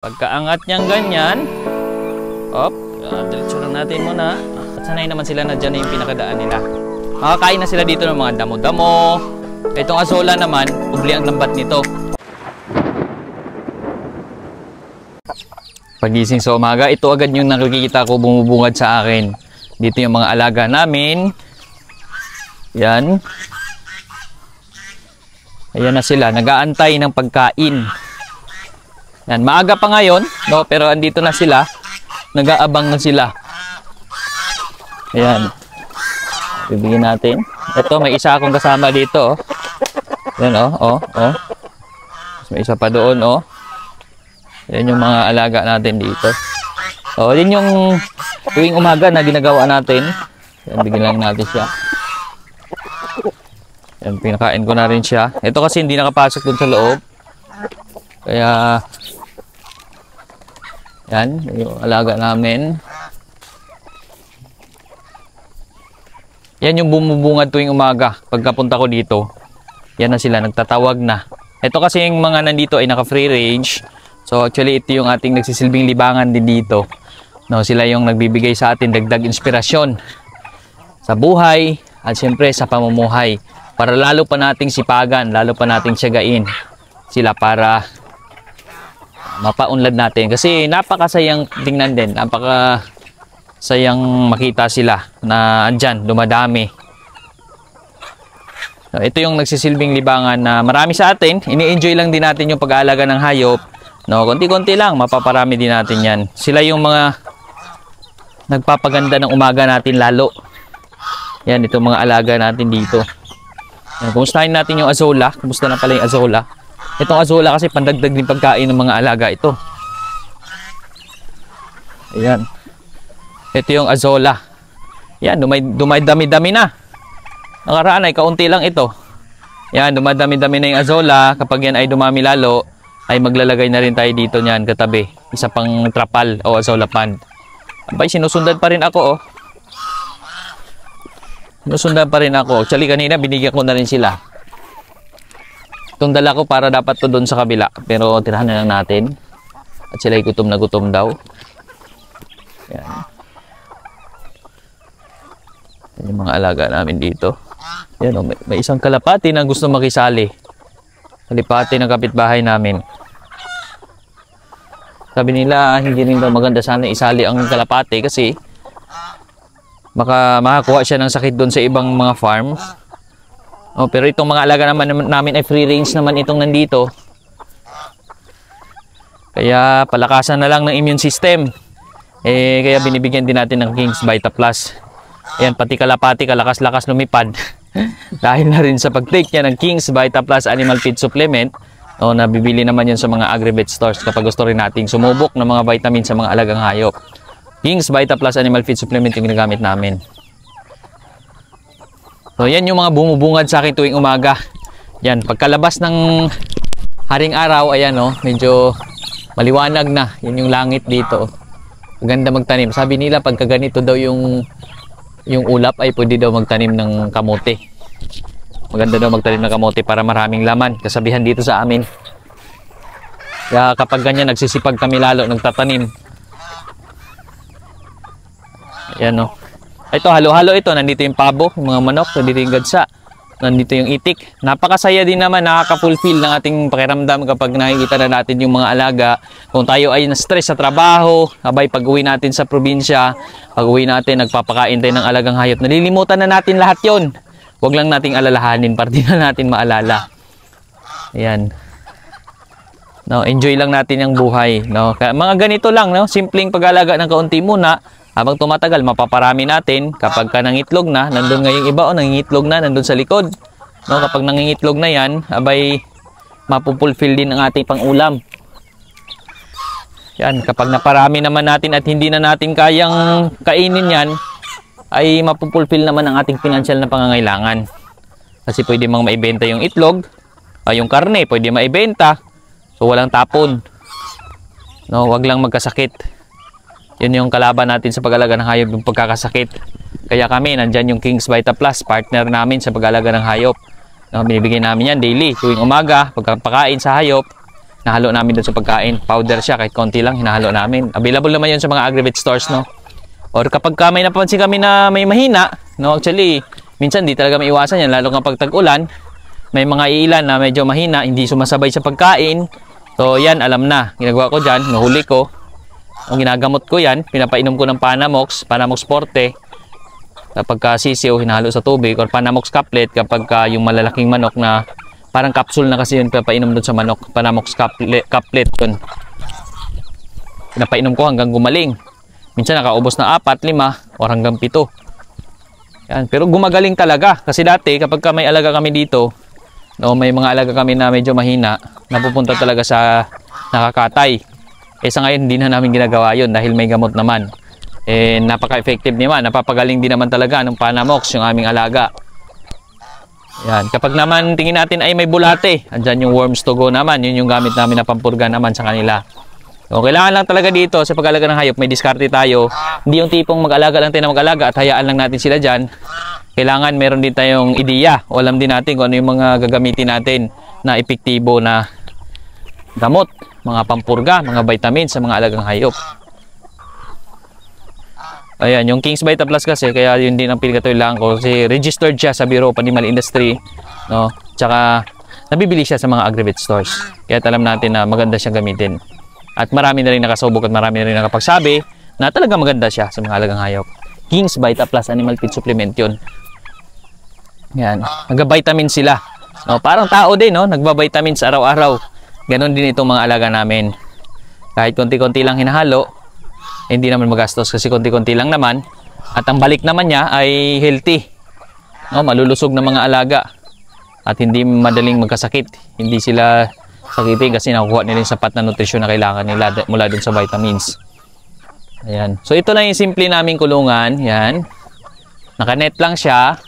Pagkaangat niyang ganyan, op, uh, diretso lang natin muna. At sanay naman sila na dyan na yung pinakadaan nila. Makakain na sila dito ng mga damo-damo. Itong azola naman, ubli ang lambat nito. Pagising sa umaga, ito agad yung nakikita ko bumubungad sa akin. Dito yung mga alaga namin. Yan. Ayan na sila, nagaantay ng pagkain. Yan, maaga pa ngayon, no? Pero andito na sila. Nag-aabang na sila. Ayan. Bibigyan natin. Ito, may isa akong kasama dito, oh. Yan, oh, oh, oh. May isa pa doon, oh. Yan yung mga alaga natin dito. Oh, yun yung tuwing umaga na ginagawa natin. Yan, bigyan lang natin siya. Yan, pinakain ko na rin siya. Ito kasi hindi nakapasok dun sa loob. Kaya, yan, yung alaga namin. Yan yung bumubungad tuwing umaga. Pagkapunta ko dito, yan na sila, nagtatawag na. Ito kasi yung mga nandito ay naka free range. So actually ito yung ating nagsisilbing libangan din dito. No, sila yung nagbibigay sa atin dagdag inspirasyon sa buhay at siyempre sa pamumuhay. Para lalo pa nating sipagan, lalo pa nating tiyagain sila para mapaunlad natin. Kasi napakasayang tingnan din, napaka sayang makita sila na andyan, dumadami. So, ito yung nagsisilbing libangan na marami sa atin. Ini-enjoy lang din natin yung pag-aalaga ng hayop. No, konti-konti lang, mapaparami din natin yan. Sila yung mga nagpapaganda ng umaga natin lalo. Yan, itong mga alaga natin dito. Yan, kumustahin natin yung azola. Kumusta na pala yung azola. Itong azola kasi pandagdag din pagkain ng mga alaga ito. Ayan. Ito yung azola. Yan, dumay, dumay dami-dami na. Nakaraan ay kaunti lang ito. Yan, dumadami-dami na yung azola. Kapag yan ay dumami lalo, ay maglalagay na rin tayo dito niyan katabi. Isa pang trapal o azola pond. Abay, sinusundan pa rin ako oh. Sinusundan pa rin ako. Actually, kanina binigyan ko na rin sila. Itong dala ko para dapat to doon sa kabila. Pero tirahan na lang natin. At sila ay gutom na gutom daw. Yan. Yan yung mga alaga namin dito. Yan o, may, may isang kalapati na gusto makisali. Kalipati ng kapitbahay namin. Sabi nila, hindi rin daw maganda sana isali ang kalapati kasi baka makakuha siya ng sakit doon sa ibang mga farm. Oh, pero itong mga alaga naman namin ay free range naman itong nandito. Kaya palakasan na lang ng immune system. Eh, kaya binibigyan din natin ng King's Vita Plus. Ayan, pati kalapati, kalakas-lakas lumipad. Dahil na rin sa pag-take niya ng King's Vita Plus Animal Feed Supplement, o nabibili naman yan sa mga agri-vet stores kapag gusto rin nating sumubok ng mga vitamin sa mga alagang hayop. King's Vita Plus Animal Feed Supplement yung ginagamit namin. So yan yung mga bumubungad sa akin tuwing umaga. Yan, pagkalabas ng haring araw, ayan oh, medyo maliwanag na. Yan yung langit dito. Maganda magtanim. Sabi nila pagka ganito daw yung yung ulap ay pwede daw magtanim ng kamote. Maganda daw magtanim ng kamote para maraming laman. Kasabihan dito sa amin. Kaya kapag ganyan nagsisipag kami lalo nagtatanim. Ayan oh. Ito, halo-halo ito. Nandito yung pabo, yung mga manok, nandito yung gadsa, nandito yung itik. Napakasaya din naman, nakaka-fulfill ng ating pakiramdam kapag nakikita na natin yung mga alaga. Kung tayo ay na-stress sa trabaho, abay pag uwi natin sa probinsya, pag uwi natin, nagpapakain tayo ng alagang hayop. Nalilimutan na natin lahat yon. Huwag lang nating alalahanin, para na natin maalala. Ayan. No, enjoy lang natin yung buhay, no. Kaya mga ganito lang, no. Simpleng pag-alaga ng kaunti muna. Habang tumatagal, mapaparami natin. Kapag ka nangitlog na, nandun nga yung iba, o nangingitlog na, nandun sa likod. No, kapag nangingitlog na yan, abay, mapupulfill din ang ating pangulam. Yan, kapag naparami naman natin at hindi na natin kayang kainin yan, ay mapupulfill naman ang ating financial na pangangailangan. Kasi pwede mang maibenta yung itlog, ay yung karne, pwede maibenta. So, walang tapon. No, wag lang magkasakit. Yun yung kalaban natin sa pag-alaga ng hayop, yung pagkakasakit. Kaya kami, nandyan yung King's Vita Plus, partner namin sa pag-alaga ng hayop. No, binibigyan namin yan daily, tuwing umaga, pagkapakain sa hayop. nahalo namin doon sa pagkain. Powder siya, kahit konti lang, hinahalo namin. Available naman yun sa mga agri stores, no? Or kapag ka may napansin kami na may mahina, no, actually, minsan di talaga maiwasan yan, lalo kapag tag-ulan, may mga ilan na medyo mahina, hindi sumasabay sa pagkain. So, yan, alam na. Ginagawa ko dyan, nahuli ko. Ang ginagamot ko yan, pinapainom ko ng Panamox, Panamox Forte. Kapag ka sisiw, hinahalo sa tubig, or Panamox Caplet, kapag ka yung malalaking manok na parang capsule na kasi yun, pinapainom doon sa manok. Panamox Caplet, caplet yun. Pinapainom ko hanggang gumaling. Minsan nakaubos na apat, lima, or hanggang pito. Yan. Pero gumagaling talaga. Kasi dati, kapag ka may alaga kami dito, no, may mga alaga kami na medyo mahina, napupunta talaga sa nakakatay. Eh sa ngayon, hindi na namin ginagawa yun dahil may gamot naman. Eh, napaka-effective naman. Napapagaling din naman talaga ng Panamox, yung aming alaga. Yan. Kapag naman tingin natin ay may bulate, andyan yung worms to go naman. Yun yung gamit namin na pampurga naman sa kanila. So, kailangan lang talaga dito sa pag-alaga ng hayop, may diskarte tayo. Hindi yung tipong mag-alaga lang tayo na mag-alaga at hayaan lang natin sila dyan. Kailangan meron din tayong ideya o alam din natin kung ano yung mga gagamitin natin na epektibo na gamot, mga pampurga, mga vitamins sa mga alagang hayop. Ayan, yung King's Vita Plus kasi, kaya yun din ang pinagkatulang ko. Kasi registered siya sa Bureau of Animal Industry. No? Tsaka, nabibili siya sa mga agri-vet stores. Kaya alam natin na maganda siyang gamitin. At marami na rin nakasubok at marami na rin nakapagsabi na talaga maganda siya sa mga alagang hayop. King's Vita Plus Animal Feed Supplement yun. Yan. Nagba-vitamin sila. No, parang tao din, no? Nagba-vitamins araw-araw. Ganon din itong mga alaga namin. Kahit konti-konti lang hinahalo, hindi naman magastos kasi konti-konti lang naman. At ang balik naman niya ay healthy. No, malulusog na mga alaga. At hindi madaling magkasakit. Hindi sila sakitin kasi nakukuha nila yung sapat na nutrisyon na kailangan nila mula dun sa vitamins. Ayan. So ito lang yung simple naming kulungan. Yan. Nakanet lang siya.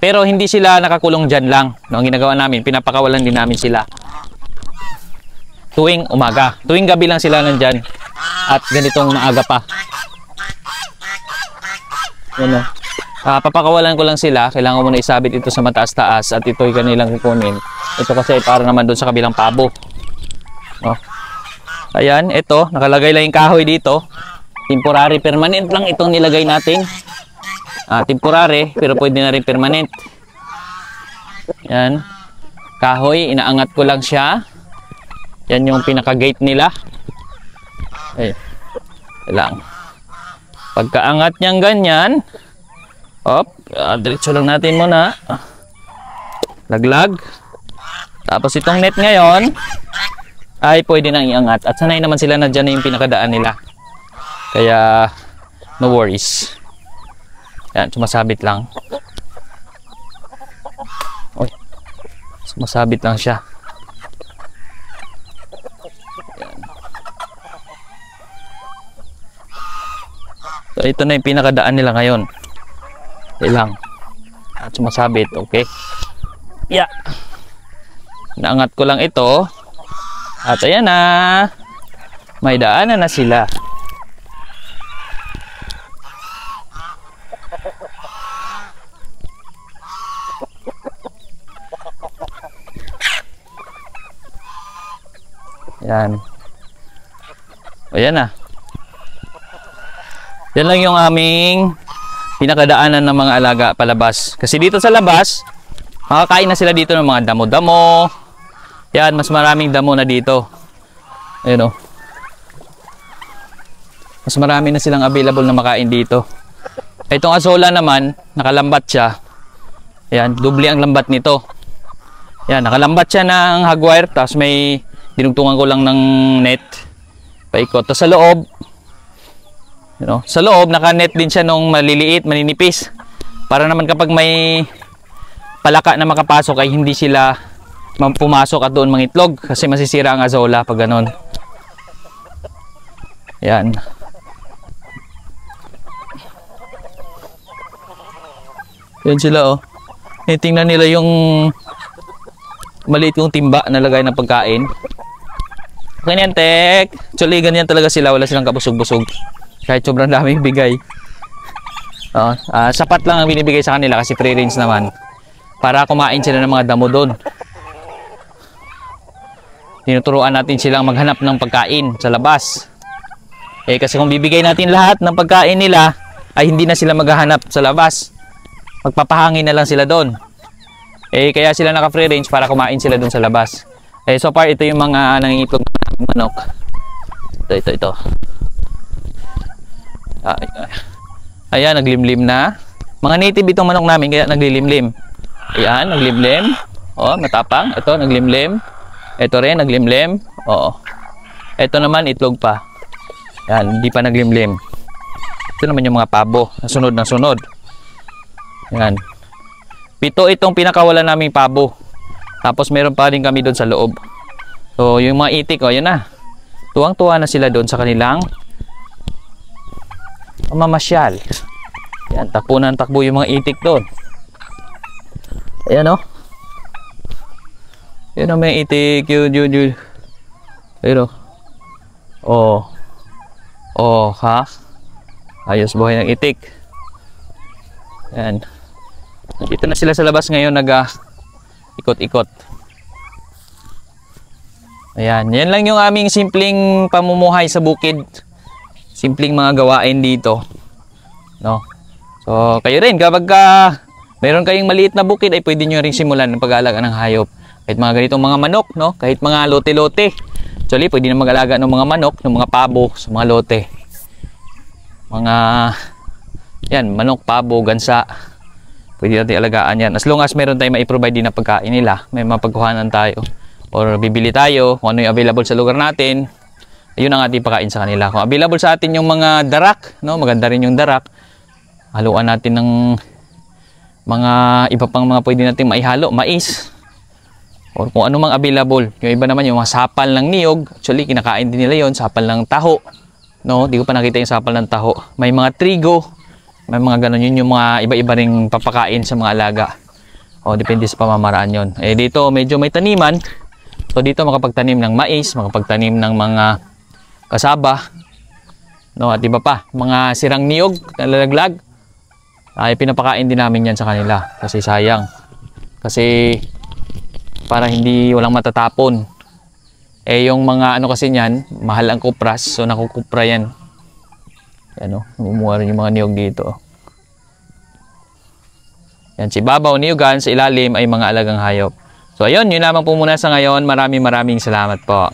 Pero hindi sila nakakulong dyan lang. No, ang ginagawa namin, pinapakawalan din namin sila. Tuwing umaga. Tuwing gabi lang sila nandyan. At ganitong maaga pa. Yan o. Uh, papakawalan ko lang sila. Kailangan ko muna isabit ito sa mataas-taas at ito'y kanilang kukunin. Ito kasi para naman doon sa kabilang pabo. No? Ayan, ito. Nakalagay lang yung kahoy dito. Temporary, permanent lang itong nilagay natin. Ah, temporary, pero pwede na rin permanent. Yan. Kahoy, inaangat ko lang siya. Yan yung pinaka-gate nila. Ay, lang. Pagkaangat niyang ganyan, op, uh, diretso lang natin muna. Laglag. Tapos itong net ngayon, ay pwede nang iangat. At sanay naman sila na dyan na yung pinakadaan nila. Kaya, no worries. Yan, sumasabit lang. Oy, sumasabit lang siya. So, ito na yung pinakadaan nila ngayon. Ilang. At sumasabit, okay? Yeah. Naangat ko lang ito. At ayan na. May daanan na sila. Yan. Ayan na. Yan lang yung aming pinakadaanan ng mga alaga palabas. Kasi dito sa labas, makakain na sila dito ng mga damo-damo. Yan, mas maraming damo na dito. Ayun o. Mas marami na silang available na makain dito. Itong azola naman, nakalambat siya. Yan, doble ang lambat nito. Yan, nakalambat siya ng hagwire, tapos may dinugtungan ko lang ng net. Paikot. Tapos sa loob, you know, sa loob, naka-net din siya nung maliliit, maninipis. Para naman kapag may palaka na makapasok ay hindi sila pumasok at doon mangitlog kasi masisira ang azola pag ganon. Yan. Yan sila oh. Eh, tingnan nila yung maliit yung timba na lagay ng pagkain. Okay na yan, Tek. Actually, ganyan talaga sila. Wala silang kabusog-busog. Kahit sobrang daming bigay. Uh, uh, sapat lang ang binibigay sa kanila kasi free range naman. Para kumain sila ng mga damo doon. tinuturuan natin silang maghanap ng pagkain sa labas. Eh kasi kung bibigay natin lahat ng pagkain nila, ay hindi na sila maghahanap sa labas. Magpapahangin na lang sila doon. Eh kaya sila naka free range para kumain sila doon sa labas. Eh so far ito yung mga nangingitlog ng manok. Ito, ito, ito. Ah, ayan, naglimlim na. Mga native itong manok namin kaya naglilimlim. Ayan, naglimlim. Oh, matapang. Ito, naglimlim. Ito rin, naglimlim. Oo. Ito naman, itlog pa. Yan, hindi pa naglimlim. Ito naman yung mga pabo. Sunod na sunod. Yan. Pito itong pinakawalan naming pabo. Tapos meron pa rin kami doon sa loob. So, yung mga itik, oh, yun na. Tuwang-tuwa na sila doon sa kanilang pamamasyal. Yan, takbo na takbo yung mga itik doon. Ayan, oh. Yun ang may itik, yun, yun, yun. Ayun, oh. Oh. Oh, ha? Ayos buhay ng itik. Yan. Dito na sila sa labas ngayon nag uh, ikot-ikot. Ayan, yan lang yung aming simpleng pamumuhay sa bukid. Simpleng mga gawain dito. No? So, kayo rin kapag uh, meron kayong maliit na bukid ay pwede nyo rin simulan ng pag-aalaga ng hayop. Kahit mga ganitong mga manok, no? Kahit mga lote-lote. Actually, pwede na mag-alaga ng mga manok, ng mga pabo sa mga lote. Mga yan, manok, pabo, gansa. Pwede natin alagaan yan. As long as meron tayong mai-provide din na pagkain nila, may mapagkuhanan tayo or bibili tayo kung ano yung available sa lugar natin yun ang ating pakain sa kanila. Kung available sa atin yung mga darak no? Maganda rin yung darak. Haluan natin ng mga iba pang mga pwede natin maihalo mais. Or kung ano mang available. Yung iba naman yung mga sapal ng niyog. Actually kinakain din nila yon sapal ng taho. No? Di ko pa nakita yung sapal ng taho. May mga trigo. May mga ganun. Yun yung mga iba-iba ring papakain sa mga alaga. O depende sa pamamaraan yon eh dito medyo may taniman. So dito makapagtanim ng mais, makapagtanim ng mga kasaba, no, at iba pa, mga sirang niyog na lalaglag. Ay pinapakain din namin 'yan sa kanila kasi sayang. Kasi para hindi walang matatapon. Eh yung mga ano kasi niyan, mahal ang kupras, so nakukupra 'yan. Oh, namumuha rin yung mga niyog dito. Yan, si babaw niyugan sa ilalim ay mga alagang hayop. So ayun, yun lamang po muna sa ngayon. Maraming maraming salamat po.